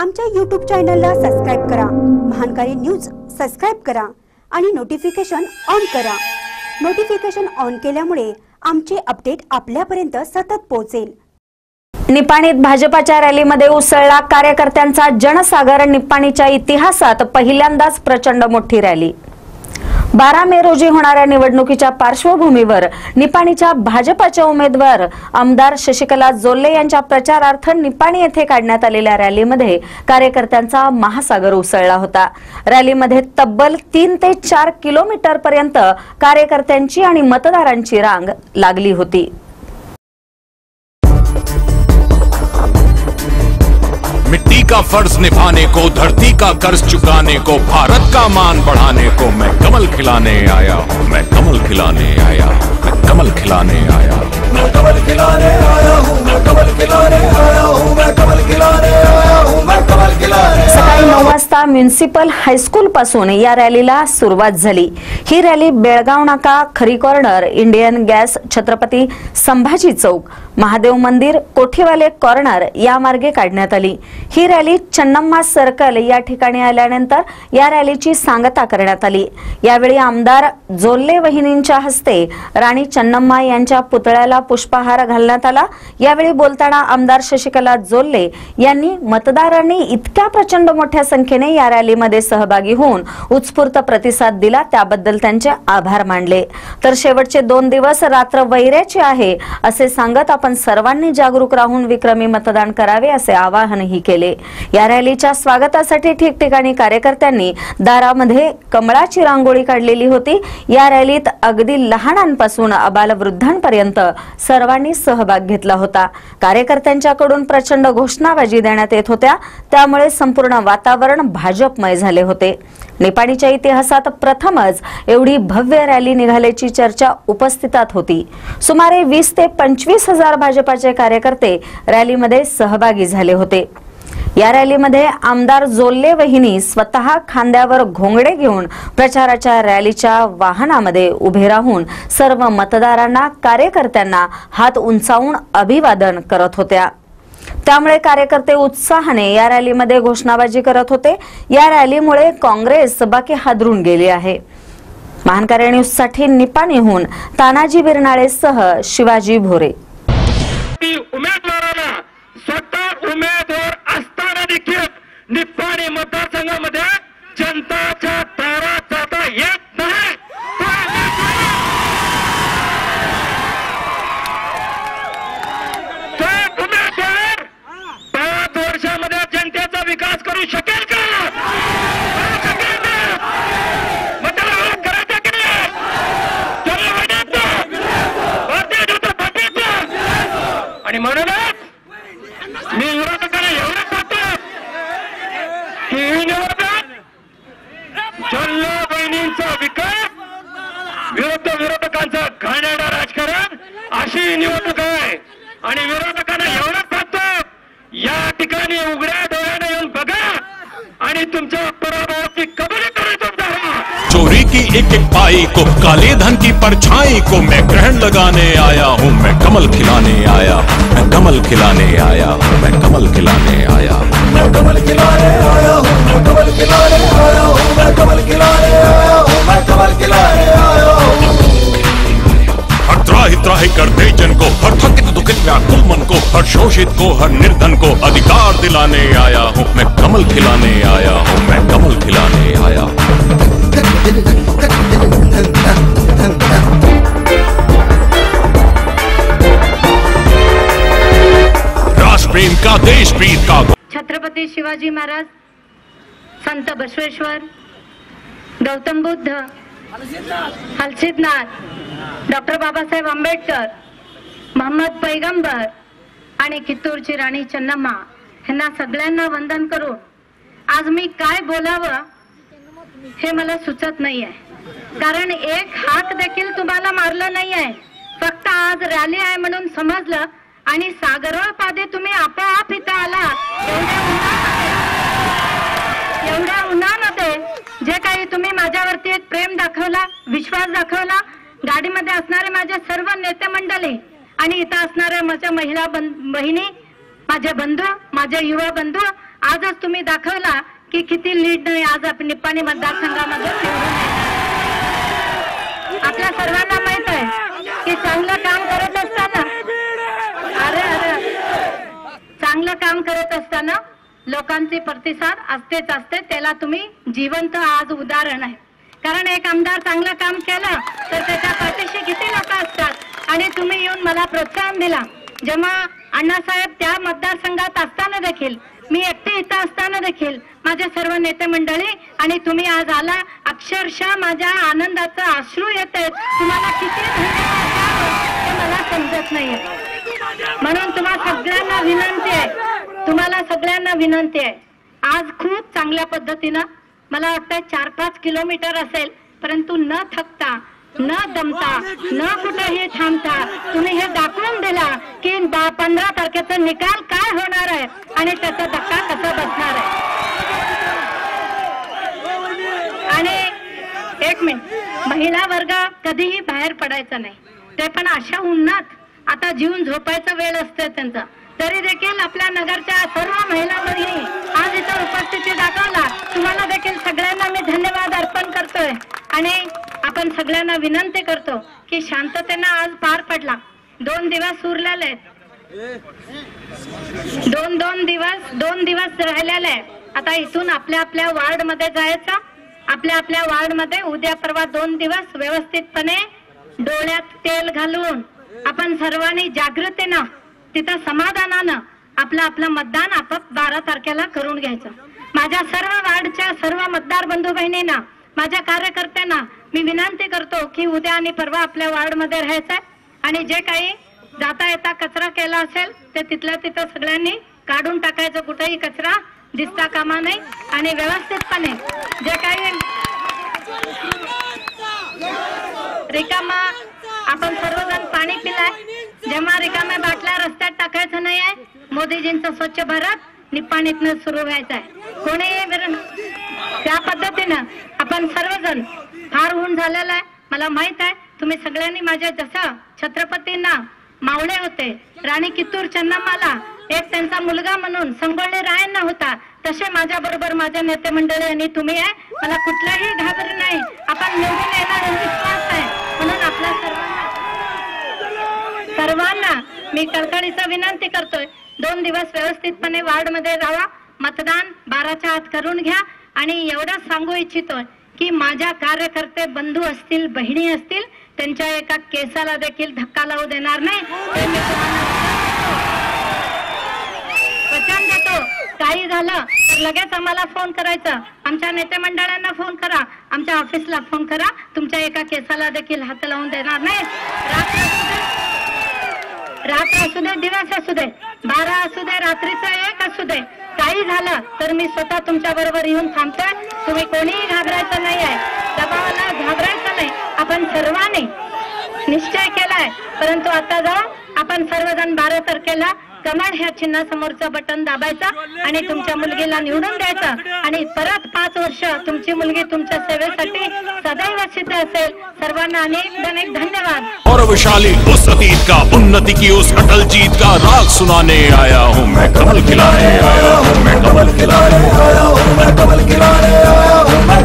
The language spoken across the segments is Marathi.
आमच्या यूट्यूब चॅनलला सबस्क्राईब करा. महानकारी न्यूज सबस्क्राईब करा आणि नोटिफिकेशन ऑन करा. नोटिफिकेशन ऑन केल्यामुळे आमचे अपडेट आपल्यापर्यंत सतत पोहोचेल. निपाणीत भाजपाच्या रॅलीमध्ये उसळला कार्यकर्त्यांचा जनसागर निपाणीच्या इतिहासात पहिल्यांदाच प्रचंड मोठी रॅली. बारा मे रोजी होणाऱ्या निवडणुकीच्या पार्श्वभूमीवर निपाणीच्या भाजपाच्या उमेदवार आमदार शशिकला जोल्ले यांच्या प्रचारार्थ निपाणी येथे काढण्यात आलेल्या रॅलीमध्ये कार्यकर्त्यांचा महासागर उसळला होता. रॅलीमध्ये तब्बल तीन ते चार किलोमीटर पर्यंत कार्यकर्त्यांची आणि मतदारांची रांग लागली होती. मिट्टी का फ़र्ज़ निभाने को धरती का कर्ज चुकाने को भारत का मान बढ़ाने को मैं कमल खिलाने आया हूँ मैं कमल खिलाने आया हूँ मैं कमल खिलाने आया हूँ। मैं कमल खिलाने आया हूँ मैं कमल खिलाने आया हूँ मैं कमल खिलाने आया हूँ मैं कमल खिलाने सकाळी नऊ वाजता म्युन्सिपल हायस्कूल पासून या रॅलीला सुरुवात झाली. ही रॅली बेळगाव नाका Khari corner Indian gas Chhatrapati Sambhaji चौक महादेव मंदिर कोठीवाले कॉर्नर या मार्गे काढण्यात आली. ही रॅली चन्नम्मा सर्कल या ठिकाणी आल्यानंतर या रॅलीची सांगता करण्यात आली. यावेळी आमदार जोल्ले वहिनींच्या हस्ते राणी चन्नम्मा यांच्या पुतळ्याला पुष्पहार घालण्यात आला. यावेळी बोलताना आमदार शशिकला जोल्ले यांनी मतदारांनी इतक्या प्रचंड मोठ्या संख्येने या रॅलीमध्ये सहभागी होऊन उत्स्फूर्त प्रतिसाद दिला त्याबद्दल त्यांचे आभार मानले. तर शेवटचे दोन दिवस रात्र वैऱ्याचे आहे असे सांगत आपण सर्वांनी जागरूक राहून विक्रमी मतदान करावे असे आवाहनही केले. या रॅलीच्या स्वागतासाठी ठिकठिकाणी कार्यकर्त्यांनी दारामध्ये कमळाची रांगोळी काढलेली होती. या रॅलीत अगदी लहानांपासून अबालवृद्धांपर्यंत सर्वांनी सहभाग घेतला होता. कार्यकर्त्यांच्याकडून प्रचंड घोषणाबाजी देण्यात येत होत्या. त्यामुळे संपूर्ण वातावरण भाजपमय झाले होते. निपाणीच्या इतिहासात प्रथमच एवढी भव्य रॅली निघाल्याची चर्चा उपस्थितात होती. सुमारे वीस ते पंचवीस हजार भाजपाचे कार्यकर्ते रॅलीमध्ये सहभागी झाले होते. या रॅलीमध्ये आमदार जोल्ले वहिनी स्वतः खांद्यावर घोंगडे घेऊन प्रचाराच्या रॅलीच्या वाहनामध्ये उभे राहून सर्व मतदारांना कार्यकर्त्यांना हात उंचावून अभिवादन करत होत्या. त्यामुळे कार्यकर्ते उत्साहाने या रॅलीमध्ये घोषणाबाजी करत होते. या रॅलीमुळे काँग्रेस बाकी हादरून गेली आहे. महानकार्य निपाणीहून तानाजी बिरनाळेसह शिवाजी भोरे. उमेदवाराला स्वतः उमेदवार असताना देखील निपाणी मत करू शकेल का करू शकेल का? मग त्याला की नाही त्याला वाटायचं. भारतीय जनता पार्टीचं आणि म्हणूनच मी विरोधकांना एवढं सांगतो की ही निवडणूक बहिणींचा विकास विरोध विरोधकांचं घाणेरडं राजकारण अशी ही निवडणूक आहे आणि विरोध तुमच्या पराभवाची चोरी की एक एक पाई को काले धन की परछाई को मैं ग्रहण लगाने आया हूँ मैं कमल खिलाने आया हूँ मैं कमल खिलाने आया हूँ मैं कमल खिलाने आया हूँ। मैं कमल खिलाने आया हूँ मैं कमल खिलाने आया हूँ मैं कमल खिलाने शोषित को, हर निर्धन को अधिकार दिलाने आया हूँ। मैं कमल खिलाने आया हूँ। मैं कमल खिलाने आया हूँ। राष्ट्र प्रेम का देश प्रीत का। छत्रपति शिवाजी महाराज, संत बसवेश्वर, गौतम बुद्ध हलसिद्धनाथ डॉक्टर बाबा साहेब आंबेडकर, मोहम्मद पैगंबर आणि कित्तूरची राणी चन्नम्मा ह्यांना सगळ्यांना वंदन करून आज मी काय बोलावं हे मला सुचत नाहीये. कारण एक हाक देखील तुम्हाला मारलं नाहीये. फक्त आज रॅली आहे म्हणून समजलं आणि सागरोळ पादे तुम्ही आपोआप इथं आला. एवढ्या उन्हामध्ये- एवढ्या उन्हामध्ये जे काही तुम्ही माझ्यावरती एक प्रेम दाखवला विश्वास दाखवला गाडीमध्ये असणारे माझे सर्व नेते मंडळी आणि इथं असणाऱ्या माझ्या महिला बहिणी माझे बंधू माझे युवा बंधू आजच तुम्ही दाखवला की किती लीड नाही आज आपण निप्पाणी मतदारसंघामध्ये आपल्या सर्वांना माहीत आहे की चांगलं काम करत असताना अरे अरे. चांगलं काम करत असताना लोकांचे प्रतिसाद असतेच असते त्याला तुम्ही जिवंत आज उदाहरण आहे. कारण एक आमदार चांगलं काम केलं तर त्याच्या पाठीशी किती लोक असतात? आणि तुम्ही येऊन मला प्रोत्साहन दिला. जेव्हा अण्णासाहेब त्या मतदारसंघात असताना देखील मी एकटे इथं असताना देखील माझे सर्व नेते मंडळी आणि तुम्ही आज आला अक्षरशः माझ्या आनंदाचा अश्रू येत आहेत. तुम्हाला किती ते मला समजत नाहीये. म्हणून तुम्हा सगळ्यांना विनंती आहे. तुम्हाला सगळ्यांना विनंती आहे. आज खूप चांगल्या पद्धतीनं मला वाटतं चार पाच किलोमीटर असेल परंतु न थकता न दमता न कुठेही थांबता. तुम्ही हे दाखवून दिला की पंधरा तारखेचा निकाल काय होणार आहे आणि त्याचा धक्का कसा बसणार आहे. आणि एक मिनिट महिला वर्ग कधीही बाहेर पडायचा नाही. ते पण अशा उन्हात. आता जीवन झोपायचा वेळ असते त्यांचा. तरी देखील आपल्या नगरच्या सर्व महिला भगिनी आज इथं उपस्थिती दाखवला. तुम्हाला देखील सगळ्यांना मी धन्यवाद अर्पण करतोय. आणि आपण सगळ्यांना विनंती करतो की शांततेनं आज पार पडला. दोन दिवस उरलेले आहेत. दोन दोन दिवस दोन दिवस राहिलेले आता इथून आपल्या आपल्या वार्डमध्ये जायचं. आपल्या आपल्या वार्डमध्ये उद्या परवा दोन दिवस व्यवस्थितपणे डोळ्यात तेल घालून आपण सर्वांनी जागृतीनं तिथं समाधानानं आपलं आपलं मतदान आपण बारा तारखेला करून घ्यायचं. माझ्या सर्व वार्डच्या सर्व मतदार बंधू बहिणींना माझ्या कार्यकर्त्यांना मी विनंती करतो की उद्या आणि परवा आपल्या वार्डमध्ये राहायचंय आणि जे काही जाता येता कचरा केला असेल ते तिथल्या तिथं सगळ्यांनी काढून टाकायचं. कुठेही कचरा दिसता कामा नाही आणि व्यवस्थितपणे जे काही रिकामा आपण सर्वजण पाणी पिलाय. जेव्हा रिकाम्या बाटल्या रस्त्यात टाकायचं नाही आहे मोदीजींचं स्वच्छ भारत निपाणीतनं सुरू व्हायचं आहे कोणी त्या पद्धतीनं आपण सर्वजण फार ऊन झालेलं आहे. मला माहीत आहे तुम्ही सगळ्यांनी माझ्या जसं छत्रपतींना मावळे होते राणी कित्तूर चन्नम्माला एक त्यांचा मुलगा म्हणून संगोळले रायांना होता तसे माझ्या बरोबर माझ्या नेते मंडळी आणि तुम्ही आहे. मला कुठलाही घाबरी नाही. आपण निवडून येणार विश्वास आहे. म्हणून आपल्या सर्वांना सर्वांना मी कळकळीचा विनंती करतोय. दोन दिवस व्यवस्थितपणे वार्डमध्ये राहा. मतदान बाराच्या आत करून घ्या. आणि एवढंच सांगू इच्छितोय. की माझ्या कार्यकर्ते बंधू असतील बहिणी असतील त्यांच्या एका केसाला देखील धक्का लावू देणार नाही. वचन देतो. काही झालं तर लगेच आम्हाला फोन करायचं. आमच्या नेते मंडळांना फोन करा. आमच्या ऑफिसला फोन करा. तुमच्या एका केसाला देखील हात लावून देणार नाही. रात्र असू दे, रात्र असू दे दिवस असू दे. बारा असू दे रात्रीचं असू दे. काही झालं तर मी स्वतः तुमच्या बरोबर येऊन थांबतोय तुम्ही कोणीही घाबरायचं नाही आहे. दबावाला घाबरायचं नाही. आपण सर्वांनी निश्चय केलाय. परंतु आता जाऊ आपण सर्वजण बारा तारखेला कमांड ह्या चिन्हासमोरचं बटन दाबायचं आणि तुमच्या मुलगीला निवडून द्यायचं. आणि परत पाच वर्ष तुमची मुलगी तुमच्या सेवेसाठी सदैव सिद्ध असेल. सर्वांना अनेक अनेक धन्यवाद. और विशाली उस अतीत का उन्नति की उस अटल जीत का राग सुनाने आया हूँ मैं कमल खिलाने आया हूँ मैं कमल खिलाने आया हूँ मैं कमल खिलाने आया हूँ मैं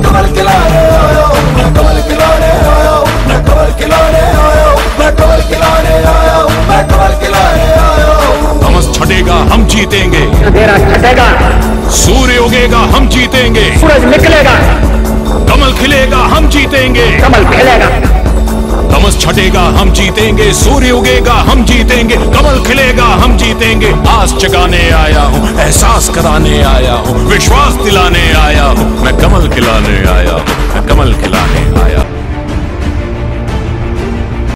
कमल खिलेगा। कमस छटेगा, हम जीतेंगे, सूर्य उगेगा, हम जीतेंगे, कमल खिलेगा, हम जीतेंगे। आस जगाने आया हूँ, एहसास कराने आया हूँ, विश्वास दिलाने आया हूँ, मैं कमल खिलाने आया हूँ, मैं कमल खिलाने आया हूँ।